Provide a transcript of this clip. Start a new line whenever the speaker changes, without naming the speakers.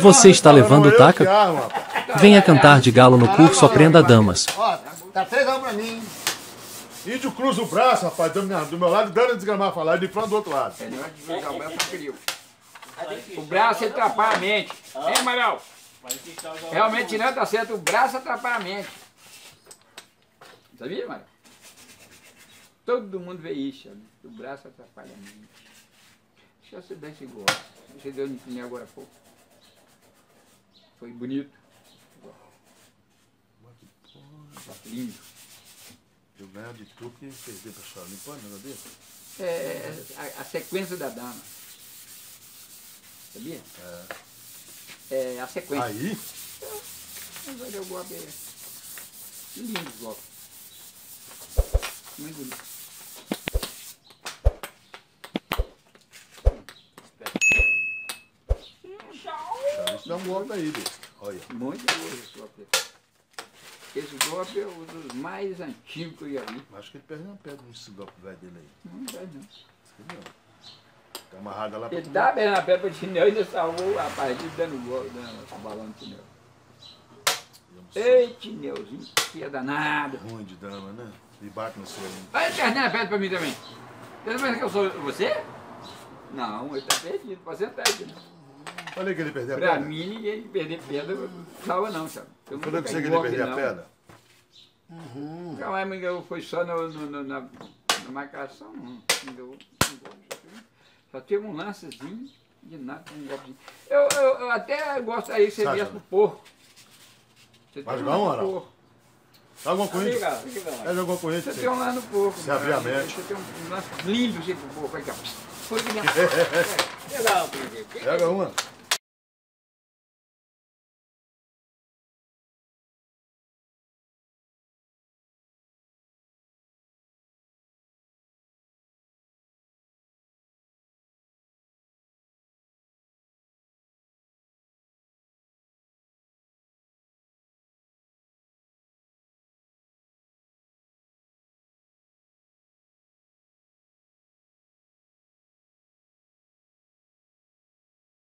Você está levando o taca? Venha cantar de galo no curso Aprenda Damas.
Ó, tá três anos pra mim. Índio cruza o braço, rapaz, do meu, do meu lado, dando desgramar falar, e de frente do outro lado.
É, não é de cruzar o braço, atrapalha a mente. Hein, Amaral? Realmente não tá certo, o braço atrapalha a mente. Sabia, Amaral? Todo mundo vê isso, sabe? o braço atrapalha a mente. Deixa eu se gosta. Você deu no final agora há pouco. Foi bonito. Lindo.
Eu ganho de tudo que perder pra chorar. Não pode, não desse?
É a, a sequência da dama. Sabia? É. É a sequência.
Aí,
Agora eu vou abrir. Lindo os blocos. Muito bonito.
Dá um golpe aí, bicho. Olha.
Muito bom esse golpe. Esse golpe é um dos mais antigos que eu já vi.
Acho que ele perdeu uma pedra nesse golpe velho dele aí.
Não vai não.
Não. Tá amarrada lá pra
Ele dá bem na pedra de chinelo e ainda salvou a partida dando golpe, dando balão de chinelo. Ei, chinelzinho, que é danado.
Ruim de dama, né? E bate no seu.
Olha, terninha a pedra pra mim também. Você não pensa que eu sou você? Não, ele tá perdido, pode sentar aqui. né?
Falei que ele perdeu a
Pra
pedra.
mim, ninguém perder pedra salva não, sabe? Eu
Falei que você que ele perdeu a
não.
pedra.
Não, mas eu foi só no, no- no- na, na marcação, não. Não deu. Só teve um lancezinho de nada, um golpezinho. Eu, eu, eu até gosto aí você viesse pro porco. Você lá no
Arão? Tá alguma
lá.
É jogou corrente?
Você tem um lá no porco.
Você abrir a mente.
Você tem um lance lindo assim pro porco. Aqui, ó. Foi que. É, Legal.
Pega uma.